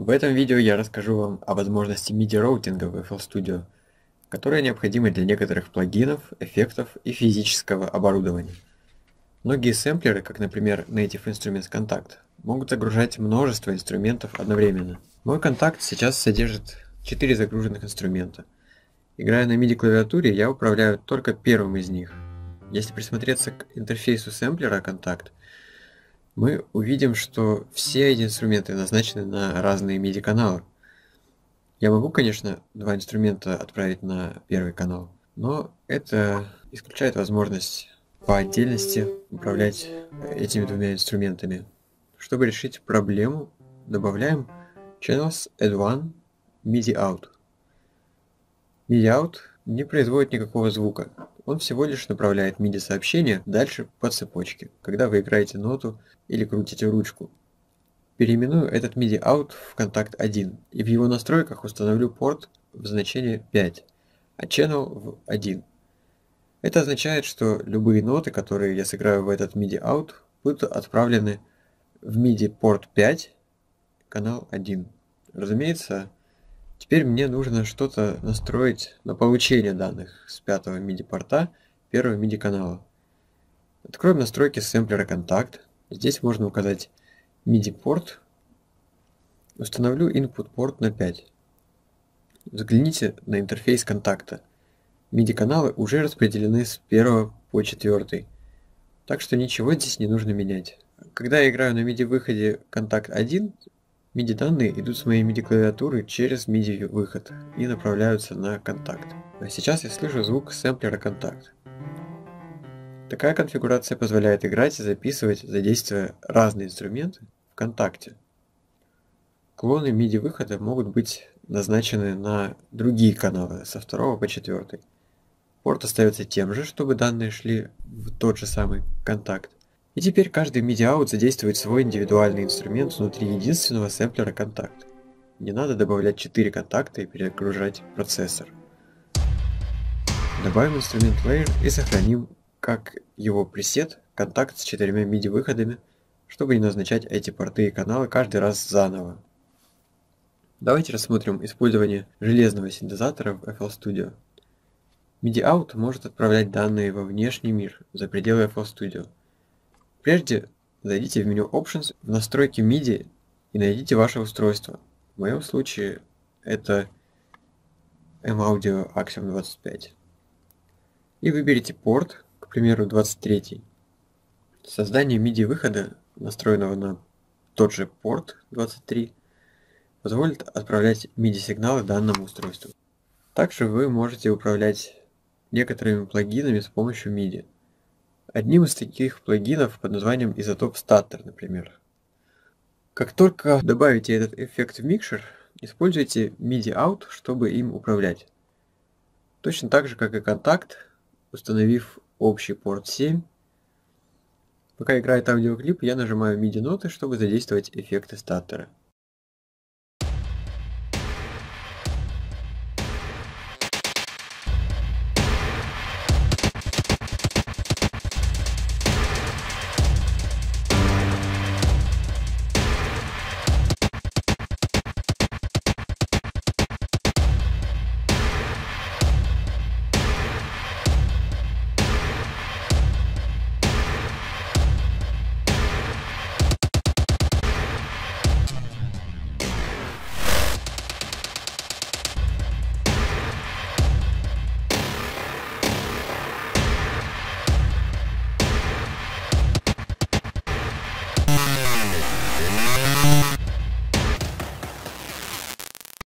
В этом видео я расскажу вам о возможности MIDI-роутинга в FL Studio, которая необходима для некоторых плагинов, эффектов и физического оборудования. Многие сэмплеры, как например Native Instruments Contact, могут загружать множество инструментов одновременно. Мой контакт сейчас содержит 4 загруженных инструмента. Играя на MIDI клавиатуре, я управляю только первым из них. Если присмотреться к интерфейсу сэмплера контакт, мы увидим, что все эти инструменты назначены на разные MIDI каналы. Я могу, конечно, два инструмента отправить на первый канал, но это исключает возможность по отдельности управлять этими двумя инструментами. Чтобы решить проблему, добавляем channels add one MIDI out. MIDI out не производит никакого звука, он всего лишь направляет MIDI сообщение дальше по цепочке, когда вы играете ноту или крутите ручку. Переименую этот MIDI out в контакт 1 и в его настройках установлю порт в значение 5, а channel в 1. Это означает, что любые ноты, которые я сыграю в этот MIDI out, будут отправлены в MIDI порт 5, канал 1. Разумеется, теперь мне нужно что-то настроить на получение данных с пятого MIDI порта первого MIDI канала. Откроем настройки сэмплера контакт. Здесь можно указать MIDI порт. Установлю input порт на 5. Взгляните на интерфейс контакта. MIDI-каналы уже распределены с 1 по 4, так что ничего здесь не нужно менять. Когда я играю на MIDI-выходе контакт 1, MIDI-данные идут с моей MIDI-клавиатуры через MIDI-выход и направляются на контакт. А сейчас я слышу звук сэмплера контакт. Такая конфигурация позволяет играть и записывать, задействуя разные инструменты в контакте. Клоны MIDI-выхода могут быть назначены на другие каналы со 2 по 4. Порт остается тем же, чтобы данные шли в тот же самый контакт. И теперь каждый MIDI-out задействует свой индивидуальный инструмент внутри единственного сэмплера контакт. Не надо добавлять 4 контакта и перегружать процессор. Добавим инструмент Layer и сохраним как его пресет контакт с четырьмя MIDI выходами, чтобы не назначать эти порты и каналы каждый раз заново. Давайте рассмотрим использование железного синтезатора в FL Studio. MIDI-out может отправлять данные во внешний мир, за пределы FL Studio. Прежде зайдите в меню Options в настройки MIDI и найдите ваше устройство. В моем случае это M-Audio Axiom 25. И выберите порт, к примеру 23. Создание MIDI выхода, настроенного на тот же порт 23, позволит отправлять MIDI сигналы данному устройству. Также вы можете управлять некоторыми плагинами с помощью MIDI. Одним из таких плагинов под названием Isotope Stutter, например. Как только добавите этот эффект в микшер, используйте MIDI Out, чтобы им управлять. Точно так же, как и контакт, установив общий порт 7. Пока играет аудиоклип, я нажимаю MIDI ноты, чтобы задействовать эффекты статтера.